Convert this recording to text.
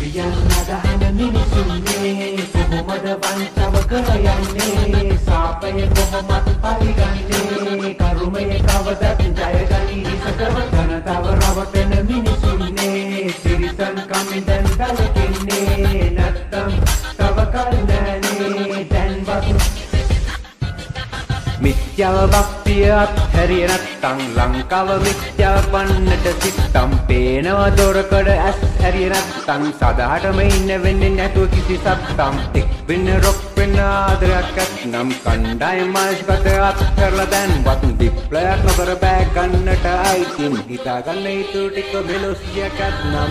දෙවියන් අදහන මිනිසුන්නේ කොහොමද වංචාව කරයන්නේ සාපය කොහොමද පරිගන්නේ කරුමය කවදත් ජයගනී ඉසකව ජනතාව රවටන මිනිසුන්නේ සිරිසන් කමිදැන් ගලකින්නේ නැත්තම් තව කල් නෑනේ මිත්‍යාව භක්තිය අත්හැරිය නැත්තං ලංකාව මිත්‍යාව වන්නට සිත්තම්. පේනව දොරකඩ ඇස් හැරිය නැත්තං. සදහටම ඉන්න වෙන්නේ නැතුව කිසි සත්තම්. එක් වෙන්න රොක් වෙන්න ආදරයක් ඇත්නම් කණ්ඩායම් මාස්ගත අත්හැරලා දැන් වත් ඩිප්ලයක් නොකර බෑ ගන්නට අයිතින්. හිතාගන්න ඉතුරු ටික මෙලොසියක් ඇත්නම්